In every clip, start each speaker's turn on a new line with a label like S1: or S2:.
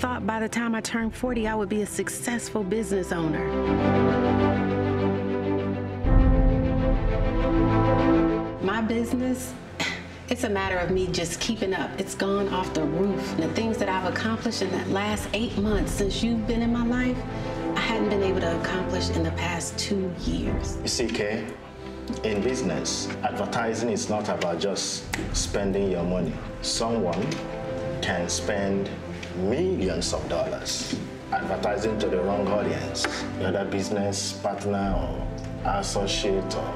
S1: the time I turned 40, I would be a successful business owner. My business, it's a matter of me just keeping up. It's gone off the roof. The things that I've accomplished in the last eight months since you've been in my life, I hadn't been able to accomplish in the past two years.
S2: You see, Kay, in business, advertising is not about just spending your money. Someone can spend millions of dollars advertising to the wrong audience. The other business partner or associate or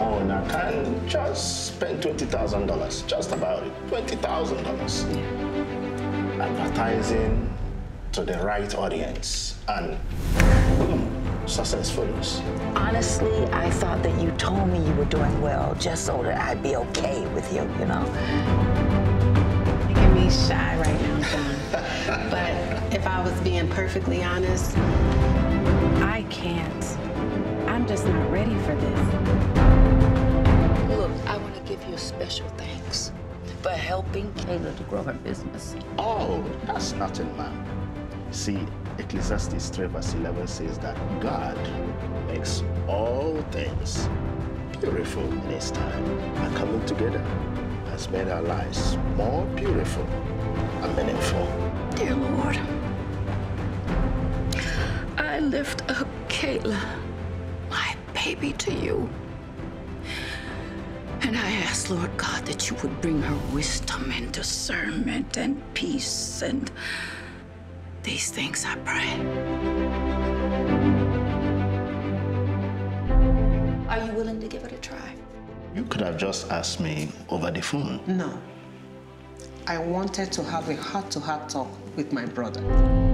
S2: owner can just spend $20,000, just about it, $20,000. Advertising to the right audience and boom, success follows.
S3: Honestly, I thought that you told me you were doing well just so that I'd be okay with you, you know?
S1: Making me shy right I was being perfectly honest, I can't. I'm just not ready for this.
S3: Look, I want to give you a special thanks for helping Kayla to grow her business.
S2: Oh, that's nothing, ma'am. See, Ecclesiastes 3 verse 11 says that God makes all things beautiful in His time. And coming together has made our lives more beautiful and meaningful.
S3: Dear lift up Kayla, my baby, to you. And I ask, Lord God, that you would bring her wisdom and discernment and peace and these things I pray. Are you willing to give it a try?
S2: You could have just asked me over the phone.
S4: No. I wanted to have a heart to heart talk with my brother.